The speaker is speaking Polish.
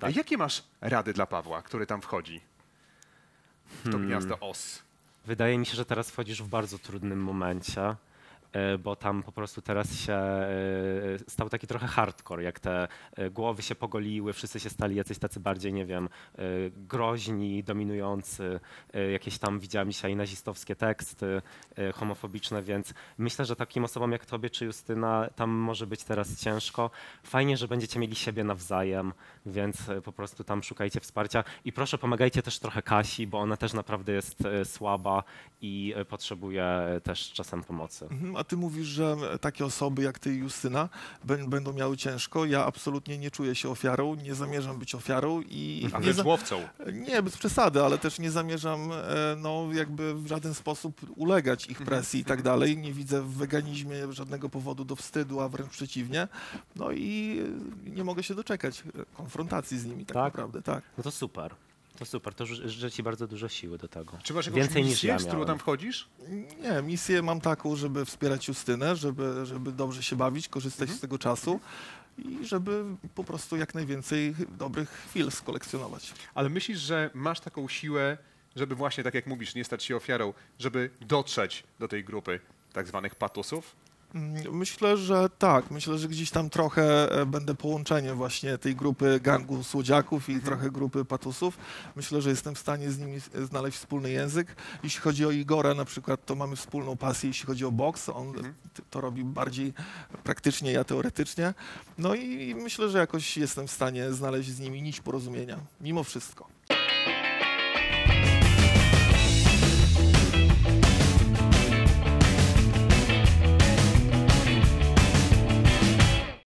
A jakie masz rady dla Pawła, który tam wchodzi? W to Hmm. gniazdo os. Wydaje mi się, że teraz wchodzisz w bardzo trudnym momencie, bo tam po prostu teraz się e, stał taki trochę hardcore, jak te e, głowy się pogoliły, wszyscy się stali jacyś tacy bardziej, nie wiem, e, groźni, dominujący, e, jakieś tam widziałem dzisiaj nazistowskie teksty e, homofobiczne, więc myślę, że takim osobom jak tobie czy Justyna tam może być teraz ciężko. Fajnie, że będziecie mieli siebie nawzajem, więc e, po prostu tam szukajcie wsparcia i proszę pomagajcie też trochę Kasi, bo ona też naprawdę jest e, słaba i e, potrzebuje e, też czasem pomocy. Mhm, A ty mówisz, że takie osoby jak ty i Justyna bę- będą miały ciężko. Ja absolutnie nie czuję się ofiarą, nie zamierzam być ofiarą i A nie, za, łowcą. nie bez przesady, ale też nie zamierzam e, no, jakby w żaden sposób ulegać ich presji i tak dalej. Nie widzę w weganizmie żadnego powodu do wstydu, a wręcz przeciwnie. No i nie mogę się doczekać e, konfrontacji z nimi tak, Tak? naprawdę, tak. No to super. To super, to ży- życzę ci bardzo dużo siły do tego. Czy masz jakąś Więcej niż misję, ja z którą miałem. tam wchodzisz? Nie, misję mam taką, żeby wspierać Justynę, żeby, żeby dobrze się bawić, korzystać z tego czasu i żeby po prostu jak najwięcej dobrych chwil skolekcjonować. Ale myślisz, że masz taką siłę, żeby właśnie, tak jak mówisz, nie stać się ofiarą, żeby dotrzeć do tej grupy tak zwanych patusów? Mm, Myślę, że tak. Myślę, że gdzieś tam trochę e, będę połączeniem właśnie tej grupy gangu słodziaków i trochę grupy patusów. Myślę, że jestem w stanie z nimi s- znaleźć wspólny język. Jeśli chodzi o Igora na przykład, to mamy wspólną pasję, jeśli chodzi o boks. On Mhm. to robi bardziej praktycznie, ja teoretycznie. No i myślę, że jakoś jestem w stanie znaleźć z nimi nić porozumienia, mimo wszystko.